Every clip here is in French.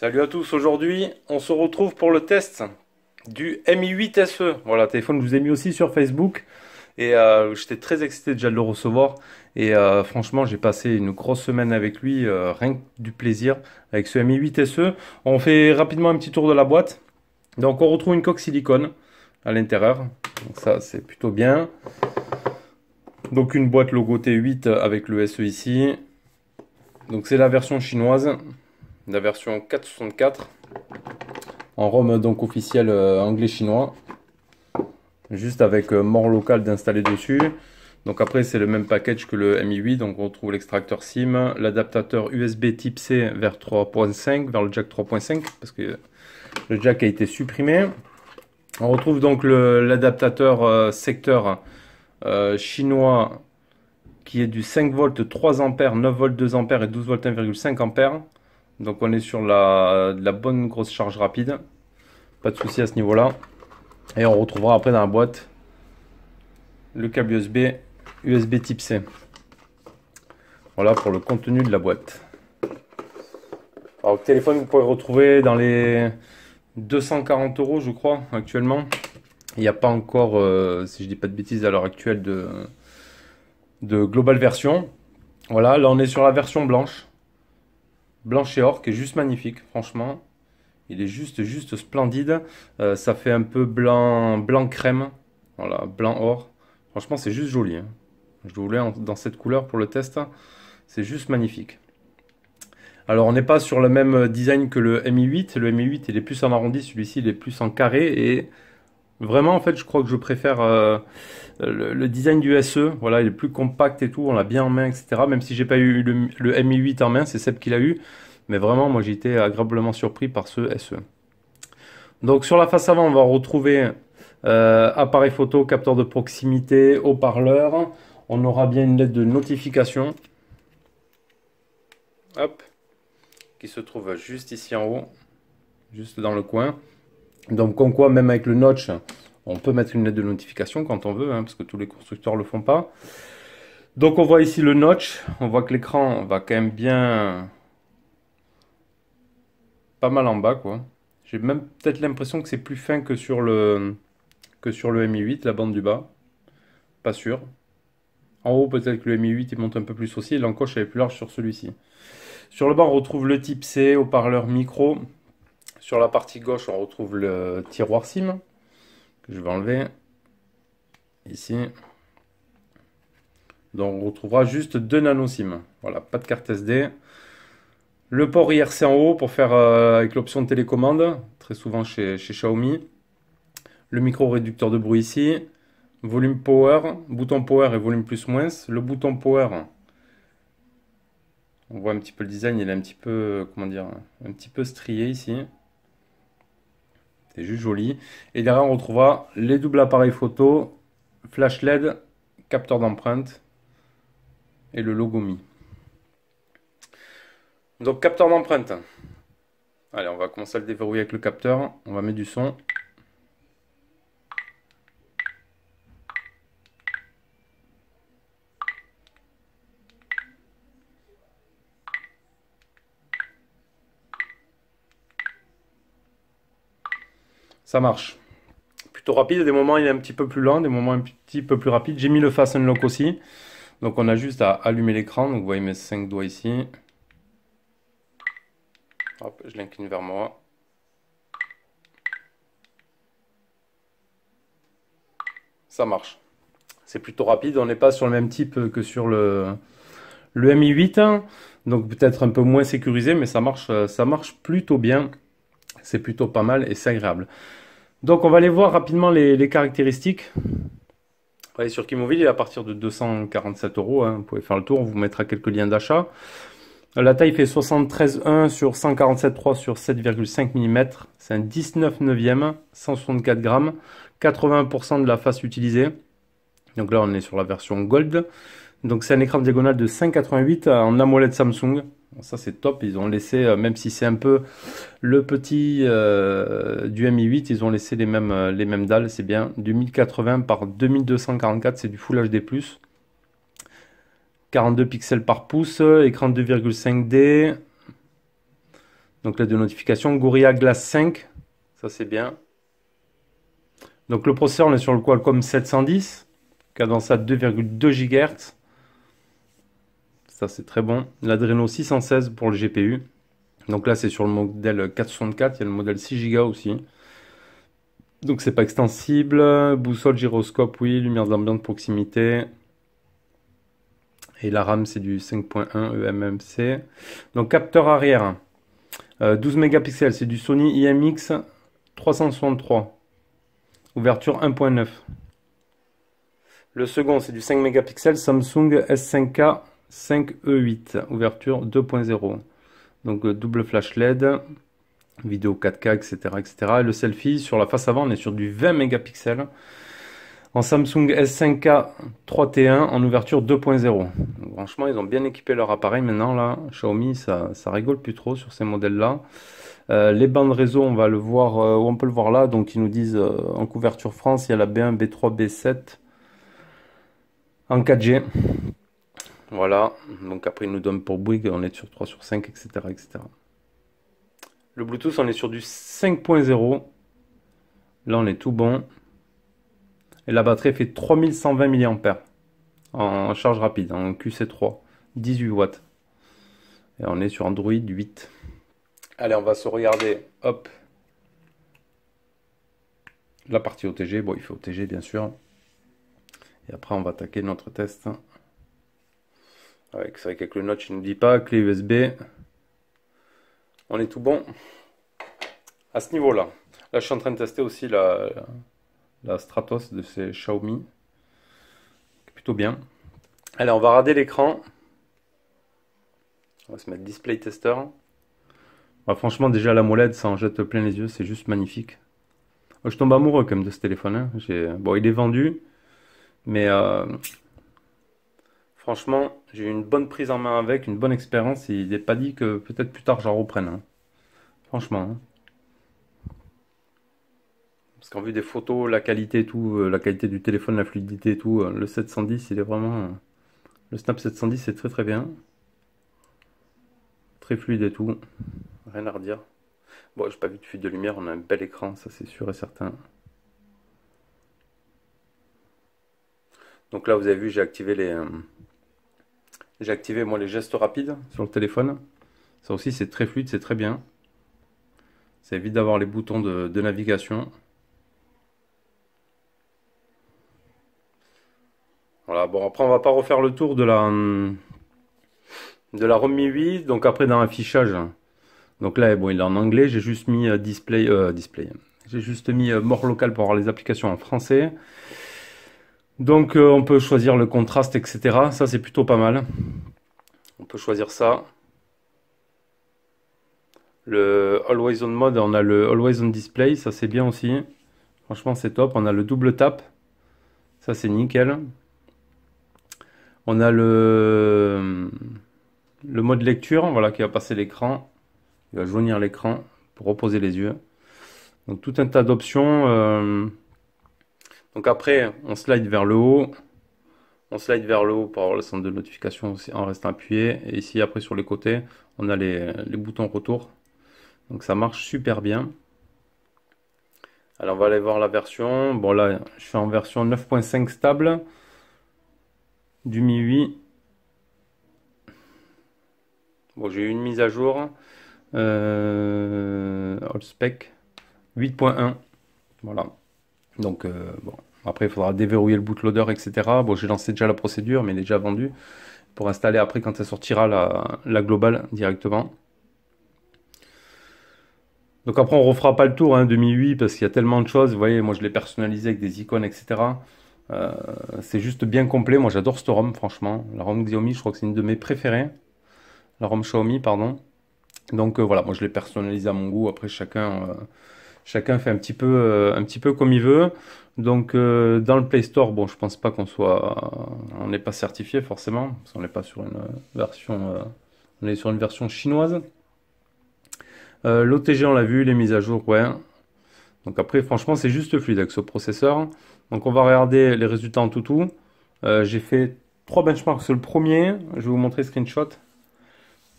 Salut à tous, aujourd'hui on se retrouve pour le test du Mi 8 SE. Voilà, téléphone que je vous ai mis aussi sur Facebook et euh, j'étais très excité déjà de le recevoir et euh, franchement j'ai passé une grosse semaine avec lui, euh, rien que du plaisir avec ce Mi 8 SE. On fait rapidement un petit tour de la boîte. Donc on retrouve une coque silicone à l'intérieur, ça c'est plutôt bien. Donc une boîte logo T8 avec le SE ici. Donc c'est la version chinoise la version 4.64 en ROM donc officiel euh, anglais-chinois juste avec euh, mort local d'installer dessus. Donc après c'est le même package que le Mi 8 donc on retrouve l'extracteur SIM l'adaptateur USB type C vers 3.5 vers le jack 3.5 parce que le jack a été supprimé. On retrouve donc l'adaptateur euh, secteur chinois qui est du 5 volts 3 ampères 9 volts 2 ampères et 12 volts 1,5 ampères donc on est sur la, la bonne grosse charge rapide. Pas de souci à ce niveau-là. Et on retrouvera après dans la boîte le câble USB, USB type C. Voilà pour le contenu de la boîte. Alors téléphone vous pouvez retrouver dans les 240 euros je crois actuellement. Il n'y a pas encore, euh, si je dis pas de bêtises à l'heure actuelle, de, de global version. Voilà, là on est sur la version blanche blanche et or qui est juste magnifique, franchement. Il est juste, juste splendide. Euh, ça fait un peu blanc, blanc crème. Voilà, blanc or. Franchement, c'est juste joli. Hein. Je voulais dans cette couleur pour le test. C'est juste magnifique. Alors, on n'est pas sur le même design que le Mi 8. Le Mi 8, il est plus en arrondi. Celui-ci, il est plus en carré. Et vraiment, en fait, je crois que je préfère euh, le, design du SE. Voilà, il est plus compact et tout. On l'a bien en main, etc. Même si j'ai pas eu le, le Mi 8 en main, c'est Seb qui l'a eu. Mais vraiment, moi j'ai été agréablement surpris par ce SE. Donc sur la face avant, on va retrouver euh, appareil photo, capteur de proximité, haut-parleur. On aura bien une lettre de notification. Hop. Qui se trouve juste ici en haut. Juste dans le coin. Donc comme quoi, même avec le notch, on peut mettre une lettre de notification quand on veut, hein, parce que tous les constructeurs ne le font pas. Donc on voit ici le notch. On voit que l'écran va quand même bien pas mal en bas quoi. J'ai même peut-être l'impression que c'est plus fin que sur le que sur le Mi 8, la bande du bas. Pas sûr. En haut, peut-être que le Mi 8 il monte un peu plus aussi, l'encoche elle est plus large sur celui-ci. Sur le bas, on retrouve le type C, haut-parleur micro. Sur la partie gauche, on retrouve le tiroir SIM, que je vais enlever. Ici. Donc on retrouvera juste deux nano SIM. Voilà, pas de carte SD. Le port IRC en haut pour faire euh, avec l'option de télécommande, très souvent chez, Xiaomi. Le micro réducteur de bruit ici. Volume power, bouton power et volume plus moins. Le bouton power, on voit un petit peu le design, il est un petit peu, comment dire, un petit peu strié ici. C'est juste joli. Et derrière, on retrouvera les doubles appareils photo, flash LED, capteur d'empreinte et le logo Mi. Donc capteur d'empreinte. Allez, on va commencer à le déverrouiller avec le capteur. On va mettre du son. Ça marche. Plutôt rapide, des moments il est un petit peu plus lent, des moments un petit peu plus rapide. J'ai mis le Fast Unlock aussi. Donc on a juste à allumer l'écran. Donc vous voyez mes 5 doigts ici. Hop, je l'incline vers moi. Ça marche. C'est plutôt rapide. On n'est pas sur le même type que sur le, le Mi 8. Donc peut-être un peu moins sécurisé, mais ça marche, ça marche plutôt bien. C'est plutôt pas mal et c'est agréable. Donc on va aller voir rapidement les, caractéristiques. Vous sur Kimoville, il est à partir de 247 euros. Hein. Vous pouvez faire le tour, on vous mettra quelques liens d'achat. La taille fait 73,1 sur 147,3 sur 7,5 mm. C'est un 19 neuvième, 164 grammes, 80% de la face utilisée. Donc là, on est sur la version Gold. Donc c'est un écran diagonal de 5,88 en AMOLED Samsung. Ça c'est top, ils ont laissé, euh, même si c'est un peu le petit euh, du Mi 8, ils ont laissé les mêmes, euh, les mêmes dalles, c'est bien. Du 1080 par 2244, c'est du Full HD+. 42 pixels par pouce, écran 2,5D. Donc là, de notification, Gorilla Glass 5, ça c'est bien. Donc le processeur, on est sur le Qualcomm 710, cadence à 2,2 GHz. Ça c'est très bon. L'Adreno 616 pour le GPU. Donc là, c'est sur le modèle 464, il y a le modèle 6 Go aussi. Donc c'est pas extensible. Boussole, gyroscope, oui. Lumière d'ambiance, proximité. Et la RAM, c'est du 5.1 eMMC. Donc capteur arrière. 12 euh, mégapixels, c'est du Sony IMX 363. Ouverture 1.9. Le second, c'est du 5 mégapixels Samsung S5K 5E8. Ouverture 2.0. Donc euh, double flash LED, vidéo 4K, etc., etc. Et le selfie sur la face avant, on est sur du 20 mégapixels en Samsung S5K 3T1 en ouverture 2.0. Franchement, ils ont bien équipé leur appareil maintenant là. Xiaomi, ça, ça rigole plus trop sur ces modèles-là. Euh, les bandes réseau, on va le voir, euh, on peut le voir là. Donc ils nous disent en couverture France, il y a la B1, B3, B7 en 4G. Voilà, donc après il nous donne pour Bouygues, on est sur 3 sur 5, etc. etc. Le Bluetooth, on est sur du 5.0. Là, on est tout bon. Et la batterie fait 3120 mAh en charge rapide, en QC3, 18 watts. Et on est sur Android 8. Allez, on va se regarder, hop, la partie OTG. Bon, il fait OTG, bien sûr. Et après, on va attaquer notre test. Avec, c'est avec le notch, il ne nous dit pas. Clé USB. On est tout bon à ce niveau-là. Là, je suis en train de tester aussi la, la Stratos de ces Xiaomi. Plutôt bien. Allez, on va rader l'écran. On va se mettre display tester. franchement, déjà la molette, ça en jette plein les yeux. C'est juste magnifique. je tombe amoureux même de ce téléphone. Hein. Bon, il est vendu. Mais euh, Franchement, j'ai eu une bonne prise en main avec, une bonne expérience. il n'est pas dit que peut-être plus tard j'en reprenne. Hein. Franchement. Hein. Parce qu'en vue des photos, la qualité tout, euh, la qualité du téléphone, la fluidité et tout, euh, le 710, il est vraiment... Euh, le Snap 710, c'est très très bien. Très fluide et tout. Rien à redire. Bon, j'ai pas vu de fuite de lumière, on a un bel écran, ça c'est sûr et certain. Donc là, vous avez vu, j'ai activé les... J'ai activé moi les gestes rapides sur le téléphone. Ça aussi c'est très fluide, c'est très bien. Ça évite d'avoir les boutons de, navigation. Voilà, bon après on va pas refaire le tour de la de la ROM 8. Donc après dans l'affichage, donc là bon il est en anglais, j'ai juste mis euh, display, euh, display. J'ai juste mis euh, mort local pour avoir les applications en français. Donc euh, on peut choisir le contraste, etc. Ça c'est plutôt pas mal. On peut choisir ça. Le Always On Mode, on a le Always On Display, ça c'est bien aussi. Franchement c'est top. On a le double tap, ça c'est nickel. On a le, le mode lecture, voilà, qui va passer l'écran. Il va jaunir l'écran pour reposer les yeux. Donc tout un tas d'options. Euh, donc après, on slide vers le haut. On slide vers le haut pour avoir le centre de notification en restant appuyé. Et ici, après, sur les côtés, on a les, boutons retour. Donc ça marche super bien. Alors on va aller voir la version. Bon là, je suis en version 9.5 stable du Mi 8. Bon, j'ai eu une mise à jour. Euh, all spec 8.1. Voilà. Donc euh, bon, après, il faudra déverrouiller le bootloader, etc. Bon, j'ai lancé déjà la procédure, mais il est déjà vendu. Pour installer après quand elle sortira la, globale directement. Donc après, on refera pas le tour hein, 2008 parce qu'il y a tellement de choses. Vous voyez, moi je l'ai personnalisé avec des icônes, etc. Euh, c'est juste bien complet. Moi j'adore cette ROM, franchement. La ROM Xiaomi, je crois que c'est une de mes préférées. La ROM Xiaomi, pardon. Donc euh, voilà, moi je l'ai personnalisé à mon goût. Après, chacun, chacun fait un petit, peu, un petit peu comme il veut. Donc euh, dans le Play Store, bon, je pense pas qu'on soit, on n'est pas certifié forcément, parce qu'on n'est pas sur une version, euh, on est sur une version chinoise. Euh, L'OTG, on l'a vu, les mises à jour, ouais. Donc après, franchement, c'est juste fluide avec ce processeur. Donc on va regarder les résultats en tout tout. J'ai fait trois benchmarks sur le premier. Je vais vous montrer screenshot.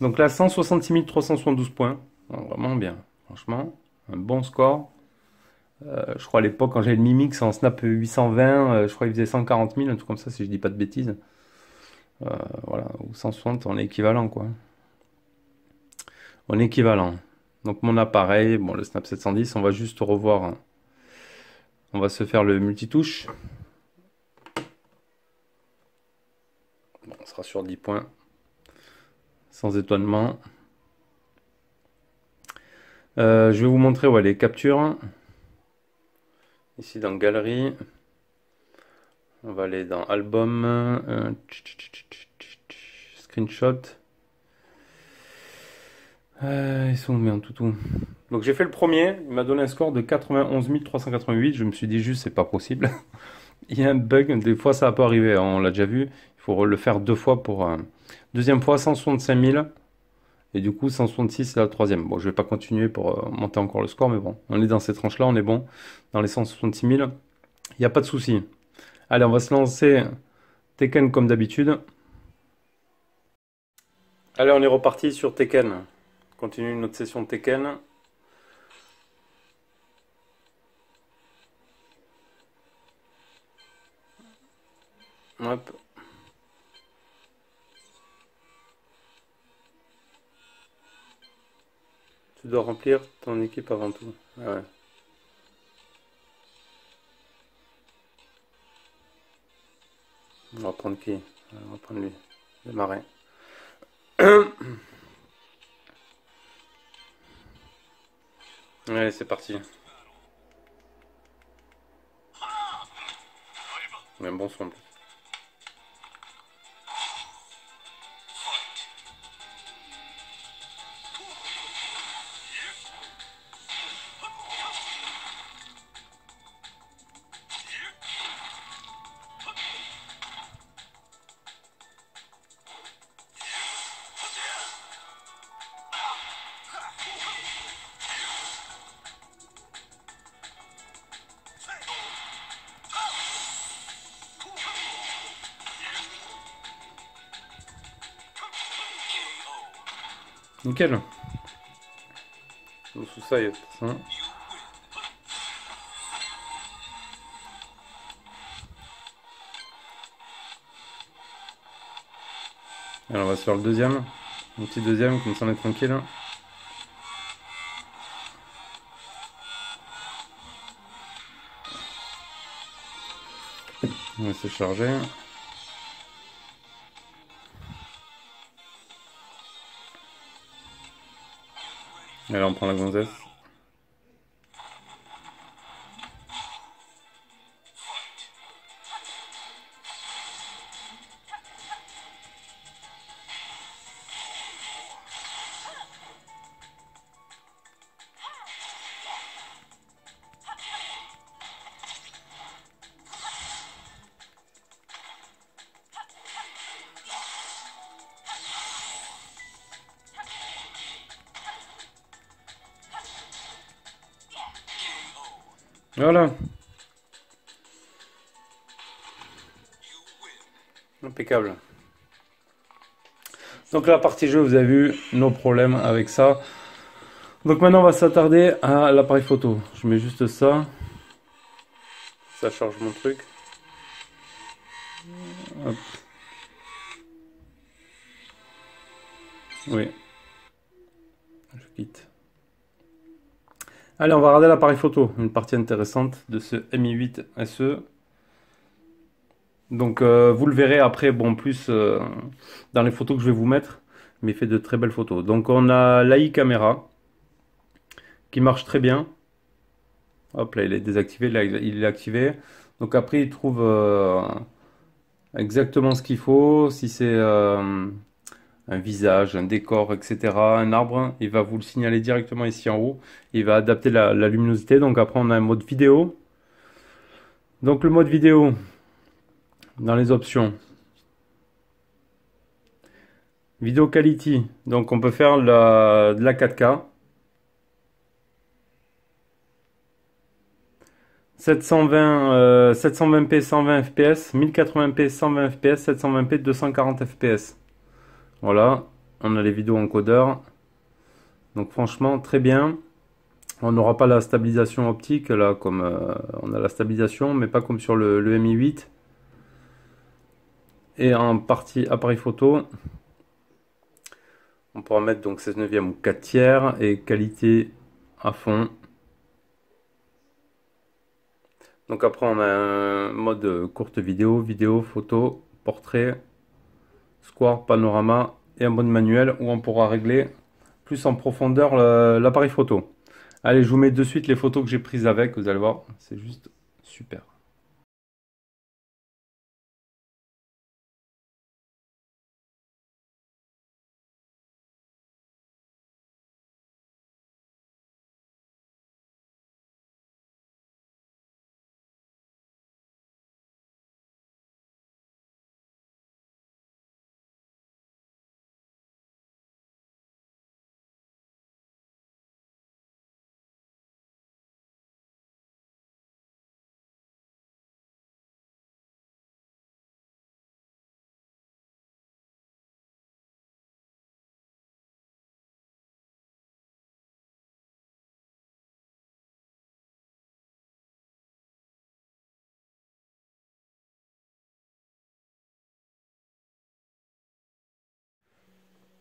Donc là, 166 372 points. vraiment bien. Franchement, un bon score. Euh, je crois à l'époque, quand j'avais le Mimix en Snap 820, euh, je crois qu'il faisait 140 000, un truc comme ça, si je dis pas de bêtises. Euh, voilà, ou 160, on est équivalent, quoi. On est équivalent. Donc mon appareil, bon, le Snap 710, on va juste revoir. Hein. On va se faire le multitouche. On sera sur 10 points. Sans étonnement. Je vais vous montrer les captures. Ici dans Galerie. On va aller dans Album. Euh, screenshot. Euh, ils sont bien tout. Donc j'ai fait le premier, il m'a donné un score de 91 388. Je me suis dit juste c'est pas possible. il y a un bug, des fois ça peut arriver, on l'a déjà vu. Il faut le faire deux fois pour. Euh, deuxième fois 165 000. Et du coup, 166, c'est la troisième. Bon, je vais pas continuer pour euh, monter encore le score, mais bon, on est dans ces tranches-là, on est bon. Dans les 166 000, il n'y a pas de souci. Allez, on va se lancer Tekken comme d'habitude. Allez, on est reparti sur Tekken. continue notre session Tekken. Hop. Tu dois remplir ton équipe avant tout. On va prendre qui? On va prendre lui. Marin. Allez, c'est parti. Un bon son. Sous ça, il y a ça. Alors on va se faire le deuxième. Un petit deuxième, comme ça on est tranquille. On va se charger. Allez, on prend la gonzesse. Voilà. Impeccable. Donc la partie jeu, vous avez vu nos problèmes avec ça. Donc maintenant, on va s'attarder à l'appareil photo. Je mets juste ça. Ça charge mon truc. Oui. Je quitte. Allez, on va regarder l'appareil photo, une partie intéressante de ce Mi 8 SE. Donc euh, vous le verrez après, bon plus euh, dans les photos que je vais vous mettre, mais il fait de très belles photos. Donc on a l'AI caméra qui marche très bien. Hop là, il est désactivé, là il est activé. Donc après il trouve euh, exactement ce qu'il faut. Si c'est un visage, un décor, etc., un arbre, il va vous le signaler directement ici en haut. Il va adapter la, luminosité. Donc après, on a un mode vidéo. Donc le mode vidéo, dans les options, vidéo quality. Donc on peut faire la, de la 4K. 720, 720p 120 fps, 1080p 120 fps, 720p 240 fps. Voilà, on a les vidéos encodeurs. Donc franchement, très bien. On n'aura pas la stabilisation optique là, comme euh, on a la stabilisation, mais pas comme sur le, le Mi 8. Et en partie appareil photo, on pourra mettre donc 16 neuvième ou 4 tiers et qualité à fond. Donc après on a un mode courte vidéo, vidéo, photo, portrait, square, panorama et un mode manuel où on pourra régler plus en profondeur l'appareil photo. Allez, je vous mets de suite les photos que j'ai prises avec, vous allez voir, c'est juste super.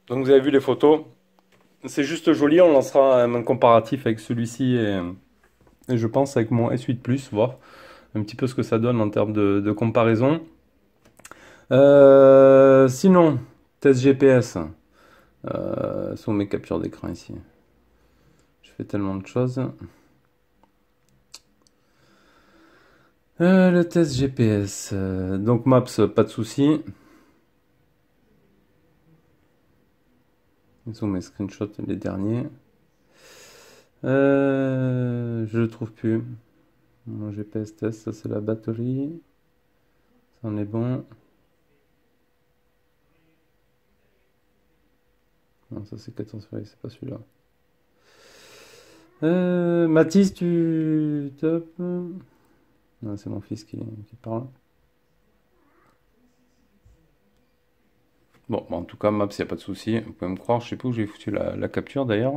Donc vous avez vu les photos. C'est juste joli, on lancera un comparatif avec celui-ci et, je pense avec mon S8 Plus, voir un petit peu ce que ça donne en termes de, comparaison. Euh, sinon, test GPS. Euh, sont mes captures d'écran ici. Je fais tellement de choses. Euh, le test GPS. donc Maps, pas de souci. Ils sont mes screenshots les derniers. Euh, je le trouve plus. Mon GPS test, ça c'est la batterie. Ça en est bon. Non, ça c'est 14 c'est pas celui-là. Euh, Mathis, tu top Non, c'est mon fils qui parle. Bon, en tout cas, Maps, il n'y a pas de souci. Vous pouvez me croire, je sais pas où j'ai foutu la, capture d'ailleurs.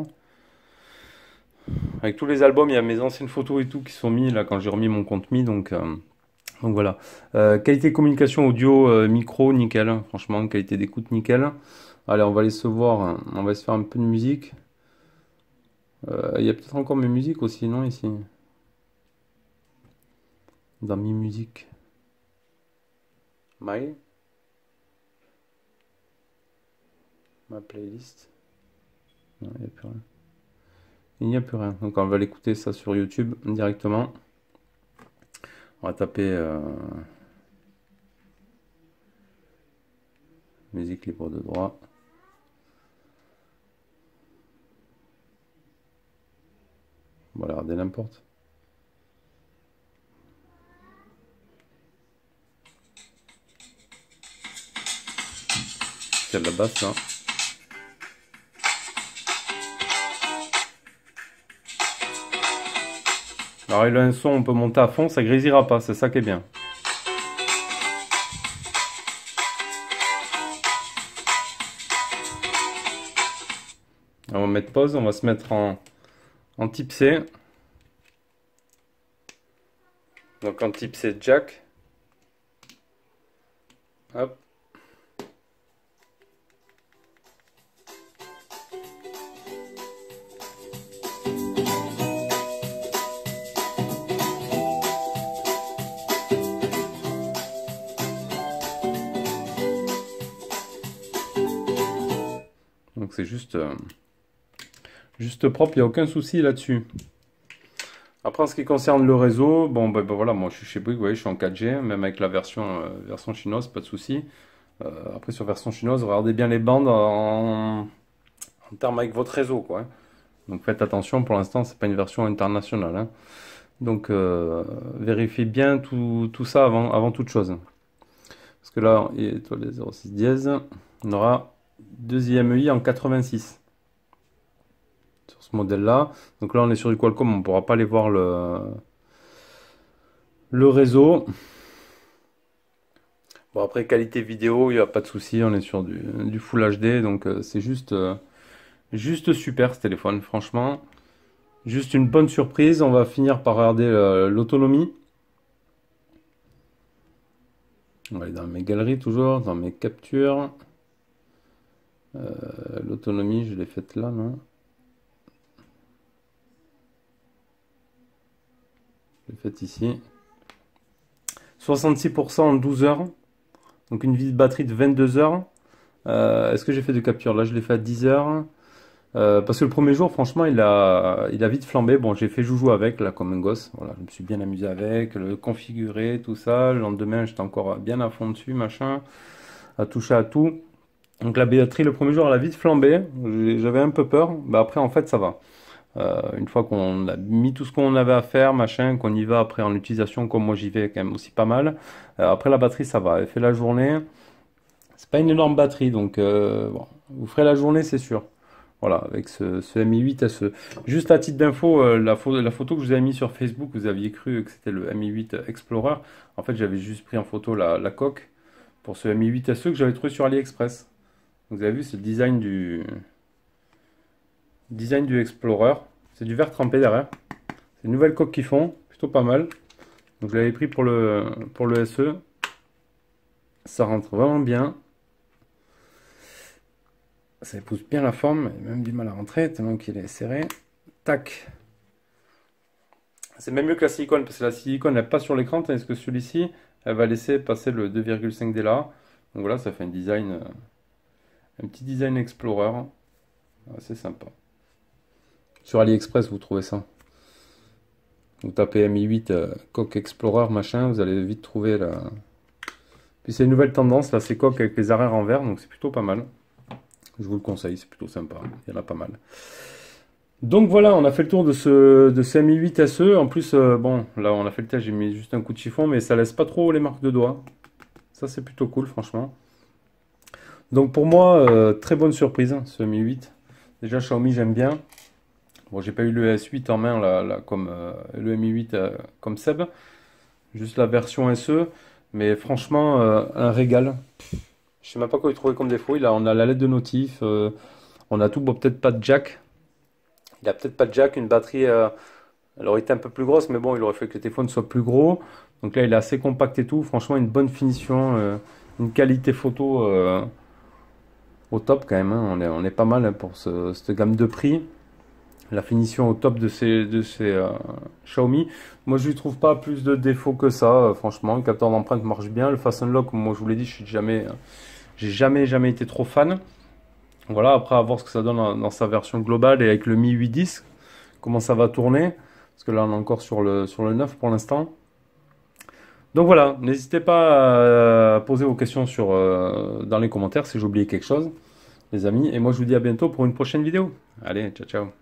Avec tous les albums, il y a mes anciennes photos et tout qui sont mis là quand j'ai remis mon compte Mi. Donc, euh, donc voilà. Euh, qualité communication audio, euh, micro, nickel. Franchement, qualité d'écoute, nickel. Allez, on va aller se voir. On va se faire un peu de musique. Il y a peut-être encore mes musiques aussi, non, ici? Dans mes musiques. My ma playlist. il n'y a plus rien. Il n'y a plus rien. Donc on va l'écouter ça sur YouTube directement. On va taper euh, musique libre de droit. Voilà, regardez n'importe. C'est la basse là. Alors il a un son, on peut monter à fond, ça grésira pas, c'est ça qui est bien. On va mettre pause, on va se mettre en, en type C. Donc en type C jack. Hop. C'est juste, euh, juste propre, il n'y a aucun souci là-dessus. Après, en ce qui concerne le réseau, bon, ben, ben voilà, moi je suis chez Bouygues, je suis en 4G, même avec la version, euh, version chinoise, pas de souci. Euh, après, sur version chinoise, regardez bien les bandes en, termes avec votre réseau, quoi. Hein. Donc faites attention, pour l'instant, c'est pas une version internationale. Hein. Donc vérifiez bien tout, tout, ça avant, avant toute chose. Parce que là, étoile 06 dièse, on aura deuxième i en 86 sur ce modèle là donc là on est sur du Qualcomm on pourra pas aller voir le le réseau bon après qualité vidéo il n'y a pas de souci on est sur du, Full HD donc euh, c'est juste euh, Juste super ce téléphone, franchement. Juste une bonne surprise. On va finir par regarder euh, l'autonomie. On dans mes galeries toujours, dans mes captures. Euh, l'autonomie, je l'ai faite là, non? Je l'ai faite ici. 66% en 12 heures. Donc une vie de batterie de 22 heures. Euh, est-ce que j'ai fait de capture? Là, je l'ai fait à 10 heures. Euh, parce que le premier jour, franchement, il a, il a vite flambé. Bon, j'ai fait joujou avec, là, comme un gosse. Voilà, je me suis bien amusé avec, le configurer, tout ça. Le lendemain, j'étais encore bien à fond dessus, machin, à toucher à tout. Donc la batterie, le premier jour, elle a vite flambé. J'avais un peu peur. mais après, en fait, ça va. Euh, une fois qu'on a mis tout ce qu'on avait à faire, machin, qu'on y va après en utilisation, comme moi j'y vais quand même aussi pas mal. Euh, après la batterie, ça va. Elle fait la journée. C'est pas une énorme batterie, donc bon, vous ferez la journée, c'est sûr. Voilà, avec ce, ce Mi 8 SE. Juste à titre d'info, euh, la, photo, la que je vous avais mis sur Facebook, vous aviez cru que c'était le Mi 8 Explorer. En fait, j'avais juste pris en photo la, coque pour ce Mi 8 SE que j'avais trouvé sur AliExpress. Vous avez vu, c'est le design du design du Explorer. C'est du verre trempé derrière. C'est une nouvelle coque qu'ils font, plutôt pas mal. Donc je l'avais pris pour le, pour le SE. Ça rentre vraiment bien. Ça épouse bien la forme, il a même du mal à rentrer tellement qu'il est serré. Tac. C'est même mieux que la silicone, parce que la silicone n'est pas sur l'écran, tandis que celui-ci, elle va laisser passer le 2,5D là. Donc voilà, ça fait un design, euh, un petit design Explorer. C'est sympa. Sur AliExpress, vous trouvez ça? Vous tapez Mi8 euh, coque Explorer machin, vous allez vite trouver la. Puis c'est une nouvelle tendance, là, c'est coque avec les arrières en verre, donc c'est plutôt pas mal. Je vous le conseille, c'est plutôt sympa. Il y en a pas mal. Donc voilà, on a fait le tour de ce, de ce Mi 8 SE. En plus, euh, bon, là on a fait le test, j'ai mis juste un coup de chiffon, mais ça laisse pas trop les marques de doigts. Ça c'est plutôt cool, franchement. Donc pour moi, euh, très bonne surprise, hein, ce Mi 8. Déjà Xiaomi j'aime bien. Bon, j'ai pas eu le S8 en main là, comme euh, le Mi 8 comme Seb. Juste la version SE. Mais franchement, un régal. Je sais même pas quoi il trouvait comme défaut. Il a, on a la lettre de notif. Euh, on a tout. Bon, peut-être pas de jack. Il a peut-être pas de jack. Une batterie, euh, elle aurait été un peu plus grosse, mais bon, il aurait fait que le téléphone soit plus gros. Donc là, il est assez compact et tout. Franchement, une bonne finition, euh, une qualité photo au top quand même. Hein. On, est, pas mal hein, pour cette gamme de prix la finition au top de ces, de ces euh, Xiaomi. Moi, je lui trouve pas plus de défauts que ça, euh, franchement. Le capteur marche bien. Le Fast Unlock, moi, je vous l'ai dit, je suis jamais, euh, j'ai jamais, jamais été trop fan. Voilà, après, à voir ce que ça donne dans, sa version globale et avec le Mi 810, comment ça va tourner. Parce que là, on est encore sur le, sur le 9 pour l'instant. Donc voilà, n'hésitez pas à poser vos questions sur, dans les commentaires si j'ai oublié quelque chose, les amis. Et moi, je vous dis à bientôt pour une prochaine vidéo. Allez, ciao, ciao.